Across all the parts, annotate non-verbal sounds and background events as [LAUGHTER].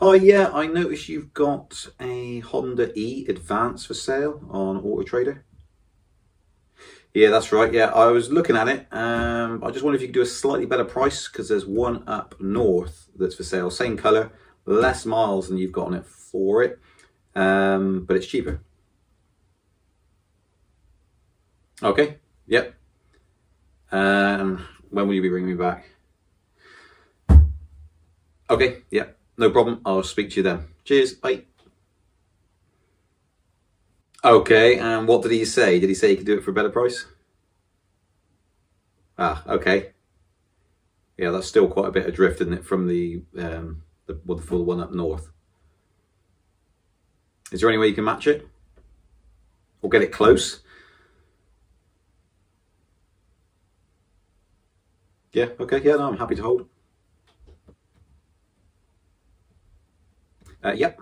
Oh yeah, I noticed you've got a Honda E Advance for sale on Auto Trader. Yeah, that's right. Yeah, I was looking at it. Um, I just wonder if you could do a slightly better price because there's one up north that's for sale, same color, less miles than you've got on it for it, um, but it's cheaper. Okay. Yep. Um, when will you be bringing me back? Okay. Yep. No problem. I'll speak to you then. Cheers. Bye. Okay, and what did he say? Did he say he could do it for a better price? Ah, okay. Yeah, that's still quite a bit adrift, isn't it, from the um, the, full one up north. Is there any way you can match it? Or get it close? Yeah, okay, yeah, no, I'm happy to hold. Uh, yep.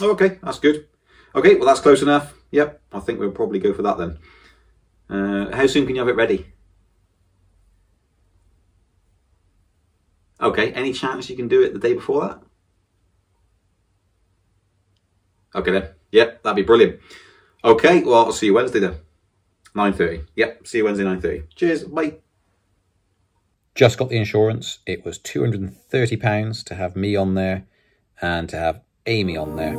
Oh, okay, that's good. Okay, well that's close enough. Yep, I think we'll probably go for that then. Uh, how soon can you have it ready? Okay, any chance you can do it the day before that? Okay then. Yep, that'd be brilliant. Okay, well I'll see you Wednesday then. 9.30. Yep, see you Wednesday 9.30. Cheers, bye. Just got the insurance. It was £230 to have me on there and to have Amy on there.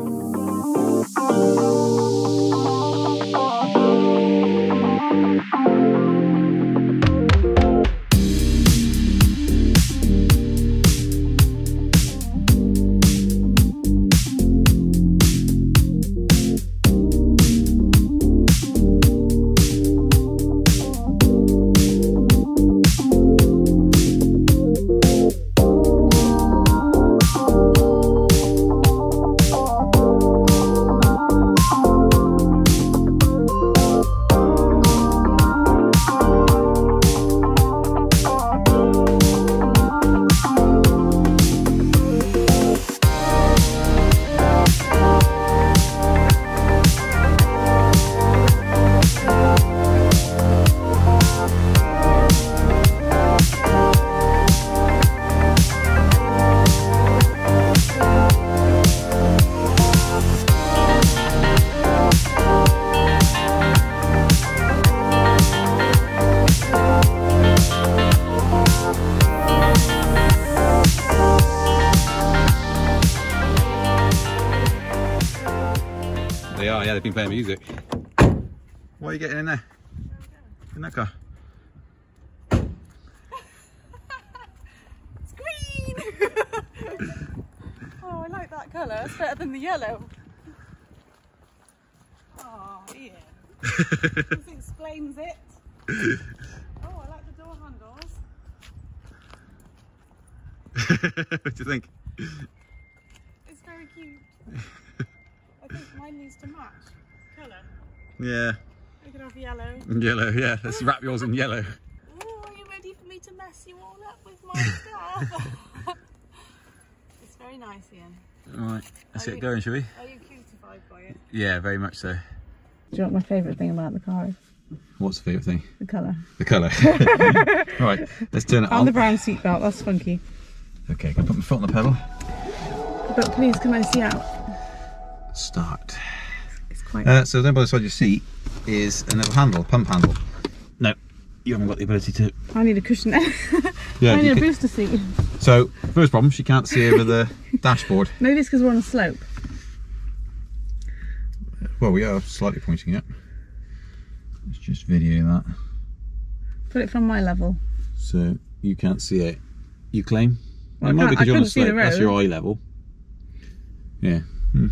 Are, yeah, they've been playing music. What are you getting in there? In that car? It's green! [LAUGHS] oh, I like that colour. It's better than the yellow. Oh, Ian. [LAUGHS] this explains it. Oh, I like the door handles. [LAUGHS] what do you think? It's very cute. I think mine needs to match colour. Yeah, We could have yellow. yellow, yeah. Let's wrap yours in yellow. Oh, are you ready for me to mess you all up with my stuff? [LAUGHS] it's very nice, Ian. Alright, let's Are get you- going, shall we? Are you cutified by it? Yeah, very much so. Do you know what my favourite thing about the car is? What's the favourite thing? The colour. The colour. [LAUGHS] right, let's turn it And on. the brown seatbelt, that's funky. Okay, can I put my foot on the pedal? But please, can I see out? Start. It's. Uh, so then by the side of your seat is a little handle, pump handle. No, you haven't got the ability to. I need a cushion there. [LAUGHS] Yeah, I need a can- booster seat. So, first problem, she can't see over the [LAUGHS] dashboard. Maybe it's because we're on a slope. Well, we are slightly pointing it. Let's just video that. Put it from my level. So, you can't see it. You claim? Well, it I might be can't- because you're on couldn't the see the slope. That's your eye level. Yeah. Hmm.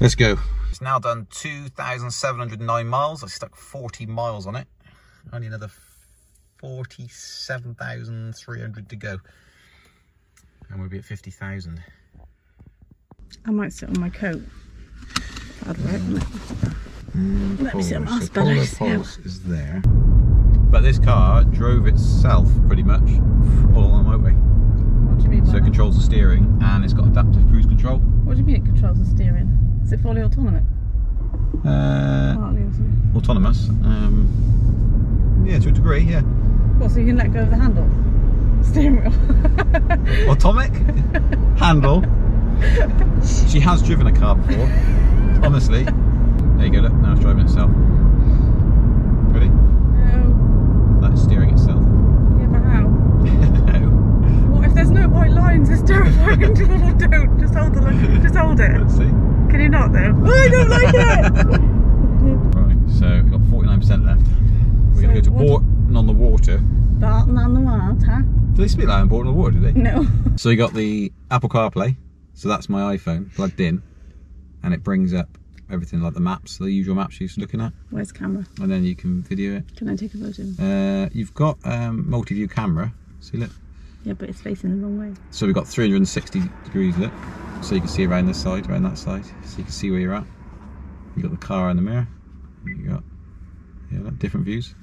Let's go. It's now done 2,709 miles. I stuck 40 miles on it. Only another 47,300 to go. And we'll be at 50,000. I might sit on my coat. That'd work, wouldn't it? Mm, Let me sit on my Pulse. So belly. Polar Yeah. Pulse is there. But this car drove itself pretty much all on the motorway. What do you mean by So it that? controls the steering and it's got adaptive cruise control. What do you mean it controls the steering? Is it fully autonomous? Uh, Partly autonomous. Um, yeah, to a degree, yeah. What, so you can let go of the handle? [LAUGHS] Steering wheel. Automic [LAUGHS] handle. She has driven a car before. Honestly. There you go. Look, now it's driving itself. Ready? no. That's steering itself. Yeah, but how? no. [LAUGHS] What if there's no white lines? It's terrifying. don't. Just hold the Just hold it. Let's see. Can you not though? I don't like it. [LAUGHS] Right, so we've got 49% left. We're going to go to Bourton on the water. Barton on the water. Do they speak like in Bourton on the water, do they? No. [LAUGHS] So you got the Apple CarPlay. So that's my iPhone plugged in. And it brings up everything like the maps, the usual maps you're looking at. Where's the camera? And then you can video it. Can I take a photo? Uh, you've got um, multi-view camera. See, look. Yeah, but it's facing the wrong way. So we've got 360 degrees look. So you can see around this side, around that side. So you can see where you're at. You got the car in the mirror. You got yeah, look, different views.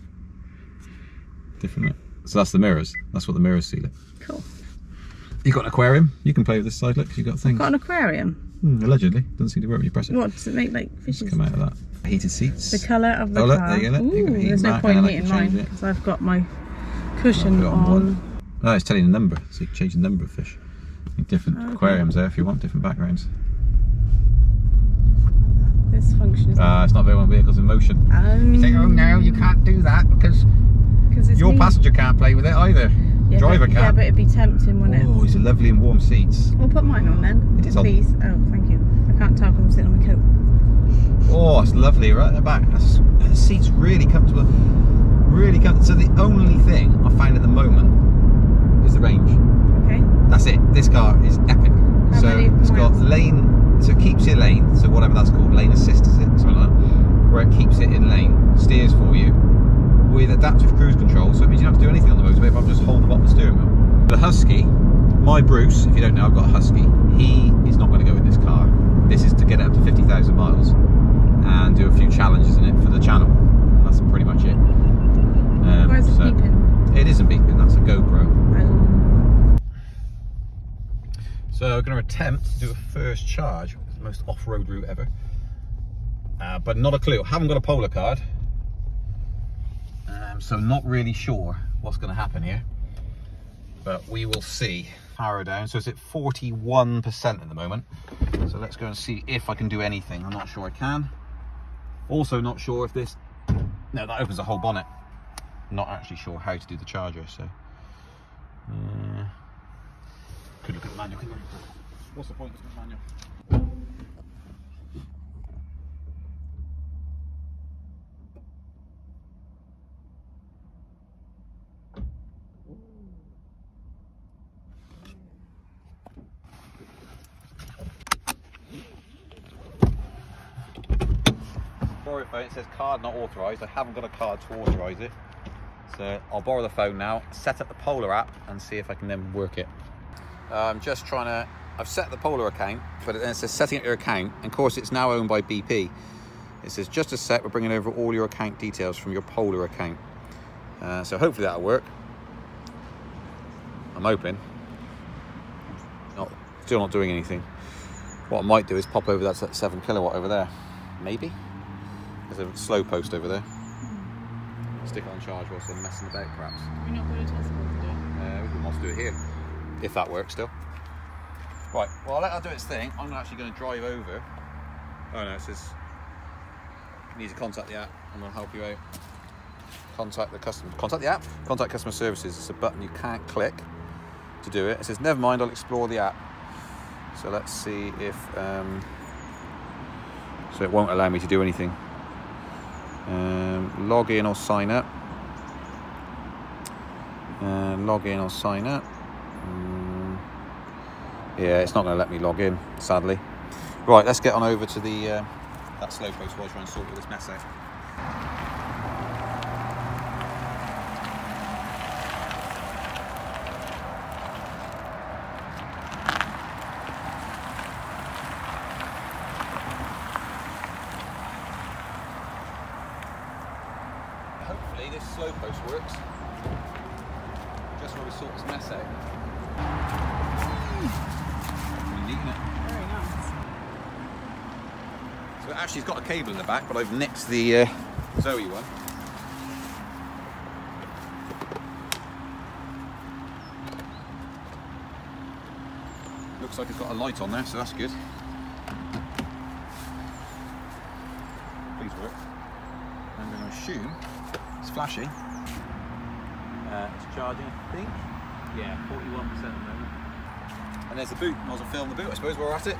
Different. So that's the mirrors. That's what the mirrors see. Look. Cool. You got an aquarium. You can play with this side. Look, you got things. Got an aquarium. Hmm, allegedly, doesn't seem to work when you press it. What does it make like fishes? Come out of that. Heated seats. The colour of the Oh, look, car. there you go. Ooh, there's no point in heating mine because I've got my cushion on on. Oh, it's telling the number. So you can change the number of fish. Different Okay. aquariums there if you want different backgrounds. This function is. Uh, it's not available on vehicles in motion. um, You think, oh no, you can't do that because because your me. passenger can't play with it either. Yeah, Driver but, Yeah, can't. but it'd be tempting, wouldn't it? Oh, these are lovely and warm seats. it? We'll put mine on then. It is on. Please. Oh, thank you. I can't tell 'cause I'm sitting on my coat. Oh, it's lovely right at the back. That's, the seat's really comfortable. Really comfortable. So the only thing I find at the moment is the range. That's it. This car is epic. How so it's got lane, so it keeps your lane, so whatever that's called, lane assist is it, something like that, where it keeps it in lane, steers for you with adaptive cruise control, so it means you don't have to do anything on the motorway apart from just hold the bottom steering wheel. The Husky, my Bruce, if you don't know, I've got a Husky, he is not going to go in this car. This is to get it up to 50,000 miles and do a few challenges in it for the channel. That's pretty much it. Um, Where's so- beeping? It isn't beeping, that's a GoPro. Oh. So I'm going to attempt to do a first charge, the most off-road route ever. Uh, but not a clue. Haven't got a polar card. Um, so not really sure what's going to happen here. But we will see. Power down. So it's at 41% at the moment. So let's go and see if I can do anything. I'm not sure I can. Also not sure if this... No, that opens the whole bonnet. Not actually sure how to do the charger, so... Uh, could manual. What's the point of manual? Borrow phone, it says card not authorised. I haven't got a card to authorise it. So I'll borrow the phone now, set up the Polar app and see if I can then work it. I'm just trying to, I've set the Polar account, but then it says setting up your account. And of course it's now owned by BP. It says just a set, we're bringing over all your account details from your Polar account. Uh, so hopefully that'll work. I'm hoping. Not, still not doing anything. What I might do is pop over that seven kilowatt over there. Maybe. There's a slow post over there. Stick it on charge whilst I'm messing about perhaps. We're not going to Tesco to do it. Uh, we can also do it here, if that works still. Right, well, I'll let that do its thing. I'm actually going to drive over. Oh no, it says you need to contact the app. I'm going to help you out. Contact the customer. Contact the app. Contact customer services. It's a button you can't click to do it. It says never mind. I'll explore the app. So let's see if. Um, so it won't allow me to do anything. Um, log in or sign up. Uh, log in or sign up. Yeah, it's not going to let me log in, sadly. Right, let's get on over to the uh, that slow post while I try and sort all this mess out. Hopefully this slow post works. Just while we sort this mess out. Pretty neat, isn't it? Very nice. So actually, it's got a cable in the back, but I've nicked the uh, Zoe one. looks like it's got a light on there, so that's good. Please work. I'm going to assume it's flashing. Uh, it's charging, I think. Yeah, 41% at the moment. And there's the boot. Might as well film the boot, I suppose, while we're at it.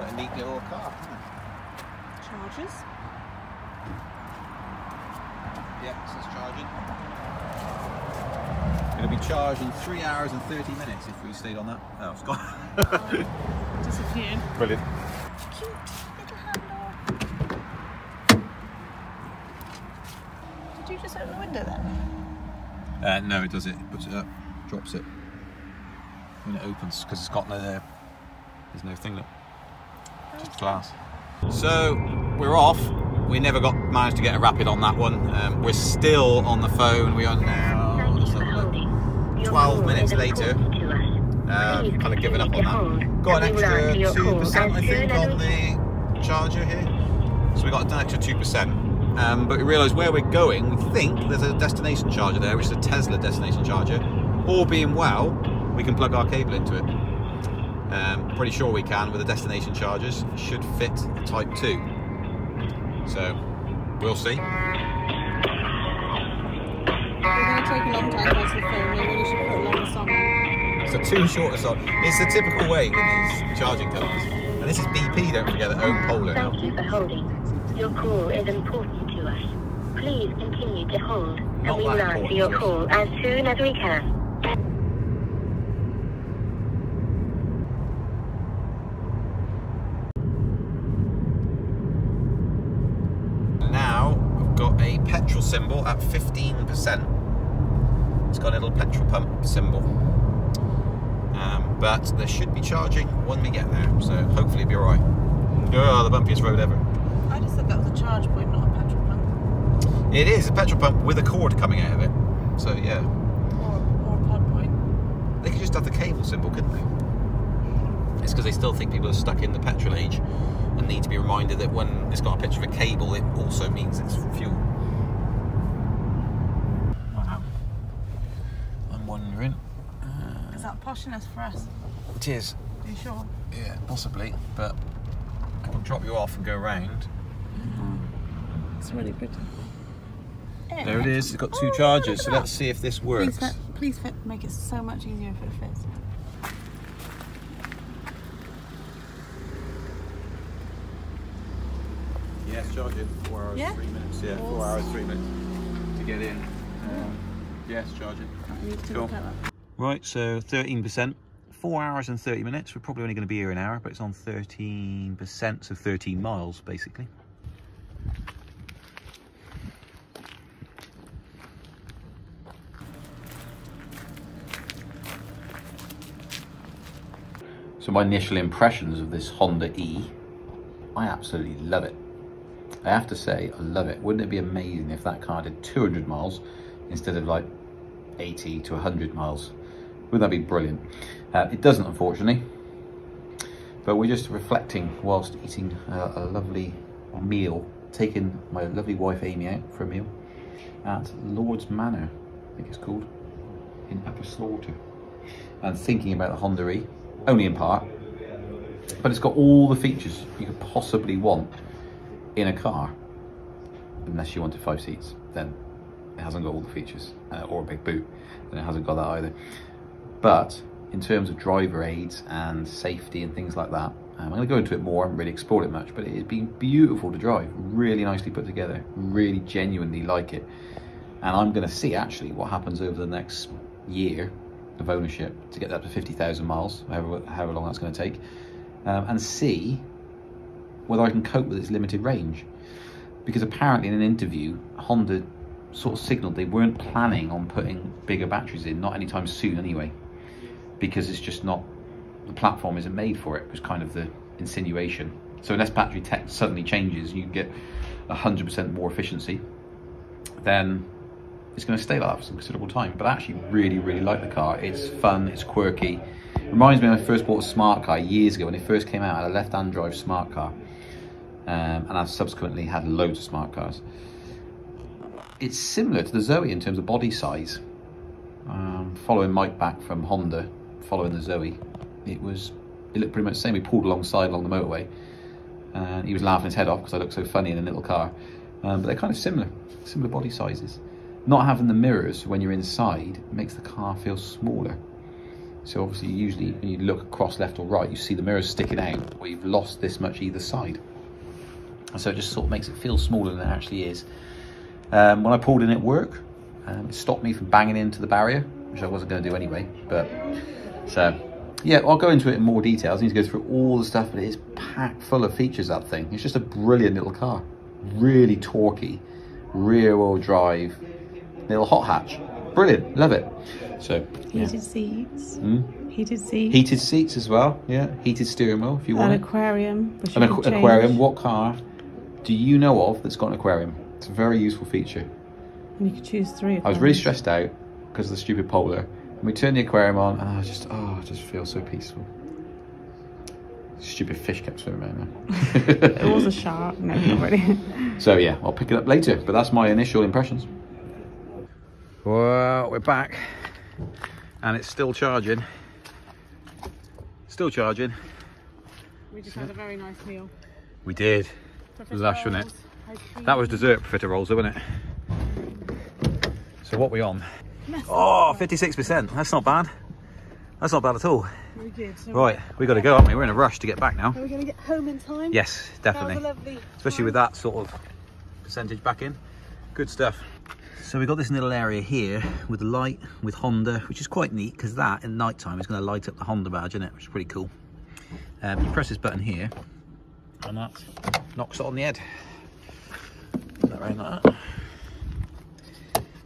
Quite a neat little car, isn't? Charges. Yeah, it says charging. It'll be charged in 3 hours and 30 minutes if we stayed on that. Oh, it's gone. [LAUGHS] Disappeared. Brilliant. Cute little handle. Did you just open the window then? Uh, no, it does it. It puts it up, drops it. When it opens, because it's got no, there. there's no thing that, just glass. So, we're off. We never got managed to get a rapid on that one. Um, we're still on the phone. We are now, let's have a look, 12 minutes later. Uh, kind of given up on that. Got an extra 2% I think on the charger here. So we got an extra 2%. Um, but we realised where we're going, we think there's a destination charger there, which is a Tesla destination charger. All being well, we can plug our cable into it. Um, pretty sure we can with the destination chargers. Should fit a Type 2. So, we'll see. We're going to take a long time to answer the phone. We really should put a longer song on. So too short a song. It's the typical way with these charging companies. And this is BP, don't forget, that own Polar now. Thank you for holding. Your call is important to us. Please continue to hold, and Not we will answer your call as soon as we can. Now we've got a petrol symbol at 15%. It's got a little petrol pump symbol. Um, but there should be charging when we get there, so hopefully it'll be alright. Oh, the bumpiest road ever. I just thought that was a charge point, not a petrol pump. It is a petrol pump with a cord coming out of it. So yeah, Or, or a pod point. they could just have the cable symbol, couldn't they? It's because they still think people are stuck in the petrol age and need to be reminded that when it's got a picture of a cable, it also means it's fuel. Wow. I'm wondering. Is that poshiness for us? It is. Are you sure? Yeah, possibly, but I can drop you off and go round. It's really pretty. There it is. It's got two Oh, chargers, look so let's see if this works. Please, fit, please fit, make it so much easier if it fits. Yes, charging. Four hours, Yeah? three minutes. Yeah, four hours, three minutes to get in. Um, yes, charging. I need to Cool. Right, so 13%. Four hours and 30 minutes. We're probably only going to be here an hour, but it's on 13%, so 13 miles basically. So my initial impressions of this Honda E, I absolutely love it. I have to say, I love it. Wouldn't it be amazing if that car did 200 miles instead of like 80 to 100 miles? Wouldn't that be brilliant? Uh, it doesn't, unfortunately. But we're just reflecting whilst eating a, a lovely meal, taking my lovely wife Amy out for a meal at Lord's Manor, I think it's called, in Upper Slaughter. And thinking about the Honda E, only in part, but it's got all the features you could possibly want in a car. Unless you wanted five seats, then it hasn't got all the features, uh, or a big boot, then it hasn't got that either. But in terms of driver aids and safety and things like that, um, I'm going to go into it more. I haven't really explored it much, but it's been beautiful to drive. Really nicely put together. Really genuinely like it. And I'm going to see actually what happens over the next year of ownership to get up to 50,000 miles, however, however long that's going to take, um, and see whether I can cope with its limited range. Because apparently in an interview, Honda sort of signaled they weren't planning on putting bigger batteries in, not anytime soon anyway, because it's just not, the platform isn't made for it, was kind of the insinuation. So unless battery tech suddenly changes, you get 100% more efficiency, then it's going to stay like that for some considerable time. But I actually really, really like the car. It's fun, it's quirky. Reminds me when I first bought a smart car years ago when it first came out. I had a left-hand drive smart car, um, and I've subsequently had loads of smart cars. It's similar to the Zoe in terms of body size. um, following Mike back from Honda, following the Zoe. It was, it looked pretty much the same. We pulled alongside along the motorway and he was laughing his head off because I looked so funny in a little car. Um, but they're kind of similar, similar body sizes. Not having the mirrors when you're inside makes the car feel smaller. So obviously, usually when you look across left or right, you see the mirrors sticking out, or you've lost this much either side. So it just sort of makes it feel smaller than it actually is. Um, when I pulled in at work, um, it stopped me from banging into the barrier, which I wasn't going to do anyway. But so yeah, I'll go into it in more details. I need to go through all the stuff, but it is packed full of features. That thing. It's just a brilliant little car, really torquey, rear-wheel drive, little hot hatch. Brilliant, love it. So yeah. Heated seats. Hmm? Heated seats. heated seats as well. Yeah, heated steering wheel if you An want it. aquarium. An aqu- can aquarium. What car do you know of that's got an aquarium? It's a very useful feature. And you could choose three. I was really stressed out because of the stupid polar. And we turned the aquarium on, and I just, oh, I just feel so peaceful. Stupid fish kept swimming around [LAUGHS] It was a shark. No, [LAUGHS] not really. so yeah, I'll pick it up later. But that's my initial impressions. Well, we're back, and it's still charging. Still charging. we just had a very nice meal. We did. Lush, wasn't it? That was dessert for fitter rolls, wasn't it? So what we on? Oh, 56%. That's not bad. That's not bad at all. Good. So Right, we got to go, aren't we? We're in a rush to get back now. Are we going to get home in time? Yes, definitely. That was a lovely Especially with that sort of percentage back in. Good stuff. So we've got this little area here with the light, with Honda, which is quite neat because that in night time is going to light up the Honda badge, isn't it? Which is pretty cool. Um, you press this button here and that knocks it on the head. Put that around like that.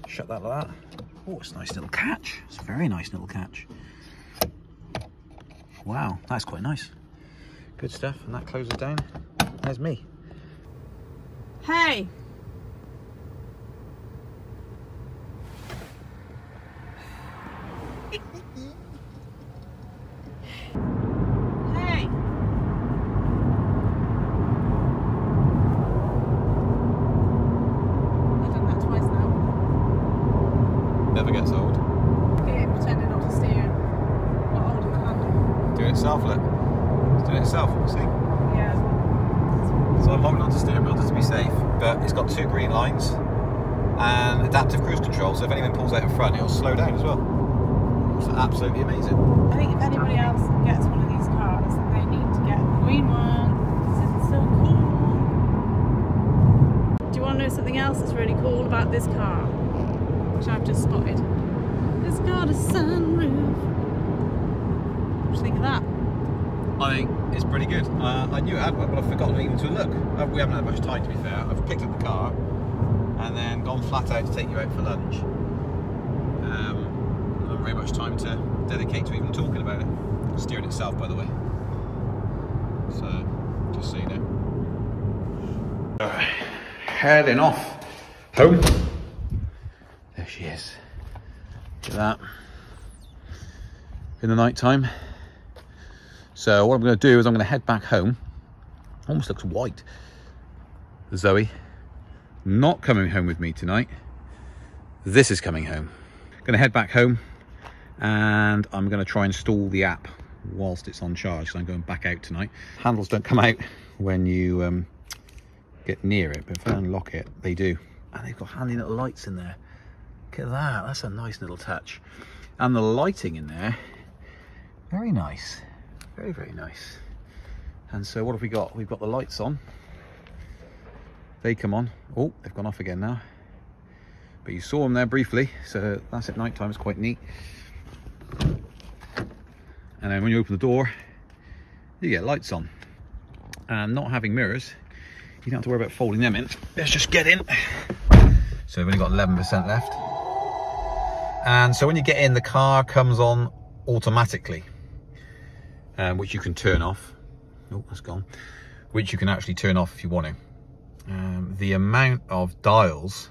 Shut that like that. Oh, it's a nice little catch. It's a very nice little catch. Wow, that's quite nice. Good stuff. And that closes down. There's me. Hey! I've done that twice now. Never gets old. Yeah, pretending not to steer. Not holding the handle. Doing it itself, look. It's doing it itself, see? Yeah. So I'm holding onto steering wheel just to be safe, but it's got two green lines and adaptive cruise control, so if anyone pulls out in front, it'll slow down as well. It's absolutely amazing. I think if anybody else gets one of these cars, they need to get the green one because it's so cool. Do you want to know something else that's really cool about this car, which I've just spotted? It's got a sunroof. What do you think of that? I think it's pretty good. Uh, I knew it had one, but I've forgotten even to look. Uh, we haven't had much time, to be fair. I've picked up the car and then gone flat out to take you out for lunch. Um, not very much time to dedicate to even talking about it. Steering itself, by the way. So, just so you know. Heading off home. There she is. Look at that. In the night time. So what I'm going to do is I'm going to head back home. Almost looks white. Zoe, not coming home with me tonight. This is coming home. Going to head back home and I'm going to try and install the app whilst it's on charge. So I'm going back out tonight. Handles don't come out when you um, get near it, but if I unlock it, they do. And they've got handy little lights in there. Look at that. That's a nice little touch. And the lighting in there, very nice. Very, very nice. And so what have we got? We've got the lights on. They come on. Oh, they've gone off again now. But you saw them there briefly, so that's at night time. It's quite neat. And then when you open the door, you get lights on. And not having mirrors, you don't have to worry about folding them in. Let's just get in. So we've only got 11% left. And so when you get in, the car comes on automatically um, which you can turn off. Oh, that's gone. Which you can actually turn off if you want to. Um, the amount of dials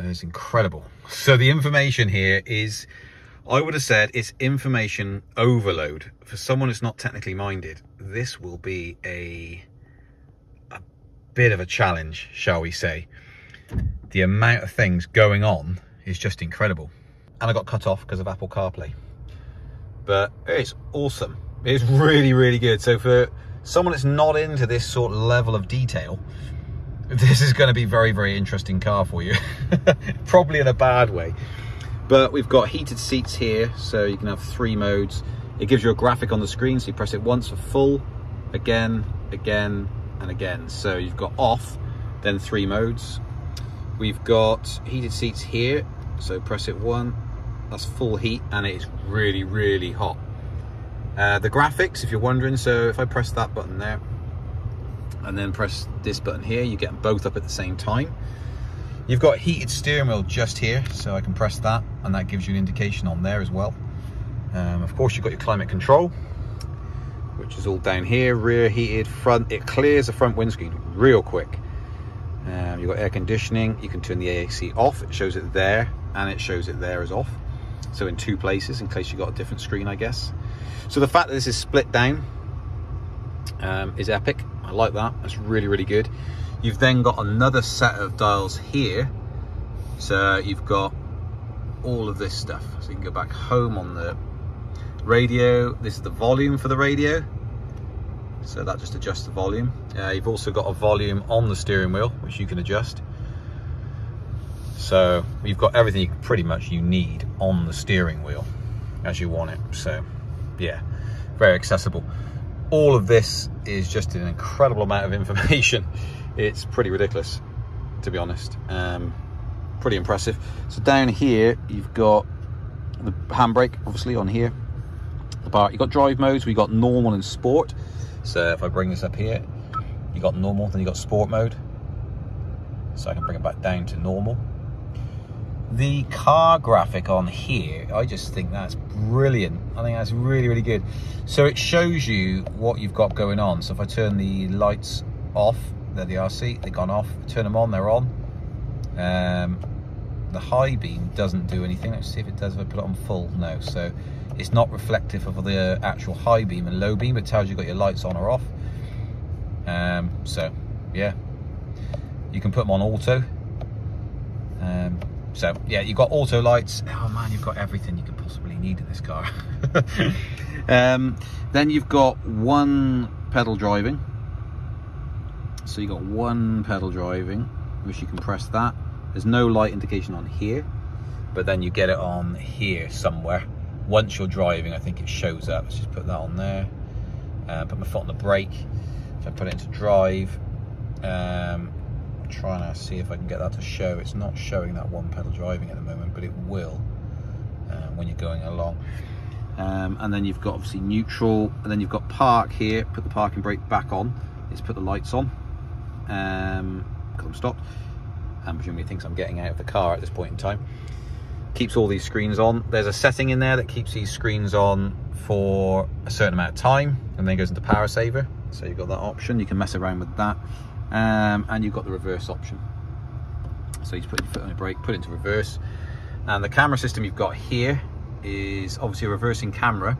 is incredible. [LAUGHS] So the information here is, I would have said it's information overload. For someone that's not technically minded, this will be a, a bit of a challenge, shall we say. The amount of things going on is just incredible. and I got cut off because of Apple CarPlay. But it's awesome. It's really, really good. So for someone that's not into this sort of level of detail, this is going to be very, very interesting car for you. [LAUGHS] Probably in a bad way. But we've got heated seats here, so you can have three modes. It gives you a graphic on the screen, so you press it once for full, again, again, and again. So you've got off, then three modes. We've got heated seats here, so press it one, that's full heat, and it's really, really hot. Uh, the graphics, if you're wondering, so if I press that button there, and then press this button here, you get them both up at the same time. You've got heated steering wheel just here, so I can press that, and that gives you an indication on there as well. Um, of course, you've got your climate control, which is all down here, rear heated, front. It clears the front windscreen real quick. Um, you've got air conditioning. You can turn the AC off. It shows it there, and it shows it there as off. So in two places, in case you've got a different screen, I guess. So the fact that this is split down um, is epic. I like that. That's really, really good. You've then got another set of dials here. So you've got all of this stuff. So you can go back home on the radio. This is the volume for the radio. So that just adjusts the volume. Uh, you've also got a volume on the steering wheel, which you can adjust. So you've got everything pretty much you need on the steering wheel as you want it. So yeah, very accessible. All of this is just an incredible amount of [LAUGHS] information. It's pretty ridiculous, to be honest. Um, pretty impressive. So down here, you've got the handbrake, obviously on here. The bar, you've got drive modes. We've got normal and sport. So if I bring this up here, you got normal, then you got sport mode. So I can bring it back down to normal. The car graphic on here, I just think that's brilliant. I think that's really, really good. So it shows you what you've got going on. So if I turn the lights off, they are, the RC, they've gone off. Turn them on, they're on. Um, the high beam doesn't do anything. Let's see if it does if I put it on full. No, so it's not reflective of the actual high beam and low beam. It tells you got your lights on or off. Um, so, yeah. You can put them on auto. Um, so yeah, you've got auto lights. Oh man, you've got everything you can possibly need in this car. [LAUGHS] um, then you've got one pedal driving. So you've got one pedal driving, which you can press that. There's no light indication on here, but then you get it on here somewhere. Once you're driving, I think it shows up. Let's just put that on there. Uh, put my foot on the brake. If I put it into drive, um, trying to see if I can get that to show. It's not showing that one pedal driving at the moment, but it will um, when you're going along. Um, and then you've got obviously neutral, and then you've got park here. Put the parking brake back on. It's put the lights on um, I'm stopped. And presumably thinks I'm getting out of the car at this point in time. Keeps all these screens on. There's a setting in there that keeps these screens on for a certain amount of time, and then goes into power saver. So you've got that option. You can mess around with that um, and you've got the reverse option. So you just put your foot on the brake, put it into reverse. And the camera system you've got here is obviously a reversing camera.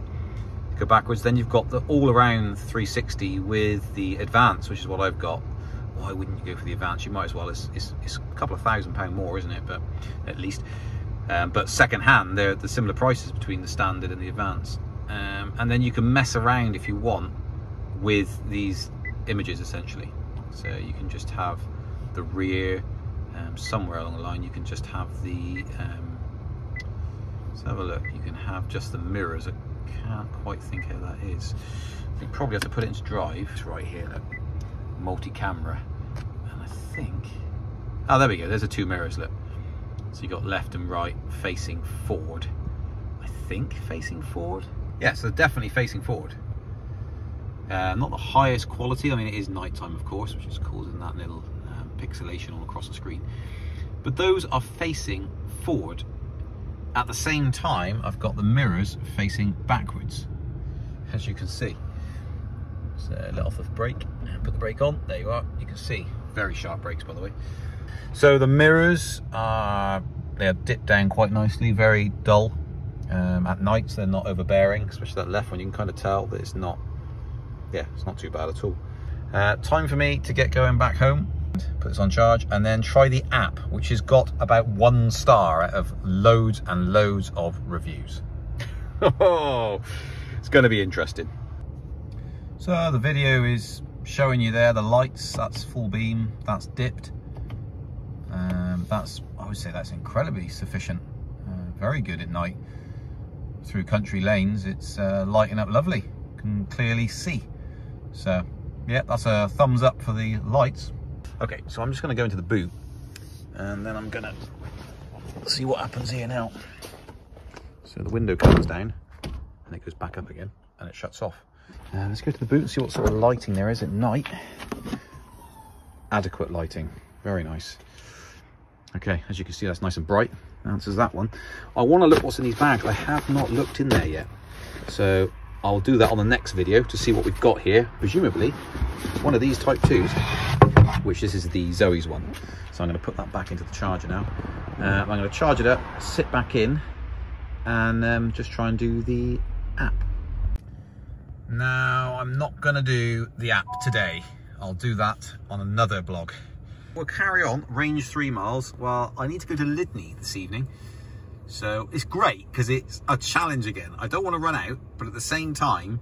Go backwards, then you've got the all-around 360 with the advance, which is what I've got. Why wouldn't you go for the advance? You might as well. It's, it's, it's a couple of thousand pound more, isn't it? But at least. Um, but second hand, they're the similar prices between the standard and the advance. Um, and then you can mess around if you want with these images essentially. So you can just have the rear, um, somewhere along the line you can just have the, um, let's have a look, you can have just the mirrors. I can't quite think how that is. You probably have to put it into drive. It's right here, look, multi-camera. And I think, oh there we go, there's the two mirrors, look. So you got left and right facing forward. I think facing forward. Yeah, so definitely facing forward. Uh, not the highest quality, I mean it is nighttime of course, which is causing that little um, pixelation all across the screen. But those are facing forward. At the same time, I've got the mirrors facing backwards, as you can see. So let off the brake and put the brake on. There you are, you can see. Very sharp brakes by the way. So the mirrors are, they're dipped down quite nicely, very dull. Um, at nights they're not overbearing, especially that left one, you can kind of tell that it's not yeah, it's not too bad at all. Uh, time for me to get going back home. Put this on charge and then try the app, which has got about one star out of loads and loads of reviews. [LAUGHS] Oh, it's going to be interesting. So the video is showing you there the lights, that's full beam, that's dipped. Um, that's, I would say that's incredibly sufficient. Uh, very good at night. Through country lanes, it's uh, lighting up lovely. Can clearly see. So, yeah, that's a thumbs up for the lights. Okay, so I'm just going to go into the boot and then I'm going to see what happens here now. So the window comes down and it goes back up again and it shuts off. Uh, let's go to the boot and see what sort of lighting there is at night. Adequate lighting, very nice. Okay, as you can see, that's nice and bright. Answers that one. I want to look what's in these bags. I have not looked in there yet. So I'll do that on the next video to see what we've got here. Presumably, one of these Type 2s, which this is the Zoe's one. So I'm going to put that back into the charger now. Uh, I'm going to charge it up, sit back in, and um, just try and do the app. Now, I'm not going to do the app today. I'll do that on another blog. We'll carry on, range three miles. Well, I need to go to Lydney this evening. So it's great because it's a challenge again. I don't want to run out, but at the same time,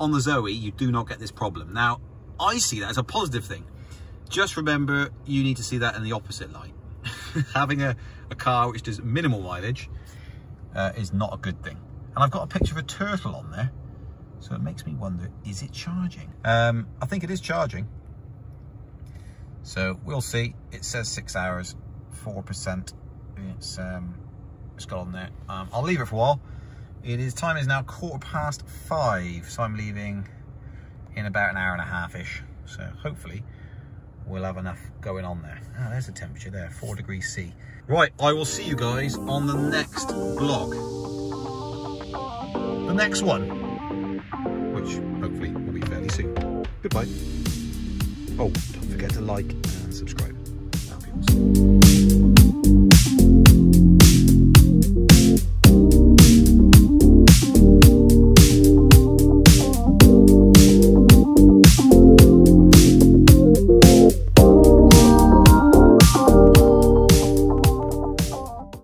on the Zoe, you do not get this problem. Now, I see that as a positive thing. Just remember, you need to see that in the opposite light. [LAUGHS] Having a, a car which does minimal mileage uh, is not a good thing. And I've got a picture of a turtle on there. So it makes me wonder, is it charging? Um, I think it is charging. So we'll see. It says six hours, 4%. It's, um, it's got on there. Um, I'll leave it for a while. It is, time is now quarter past five. So I'm leaving in about an hour and a half-ish. So hopefully we'll have enough going on there. Ah, there's the temperature there, four degrees C. Right, I will see you guys on the next vlog. The next one, which hopefully will be fairly soon. Goodbye. Oh, don't forget to like and subscribe.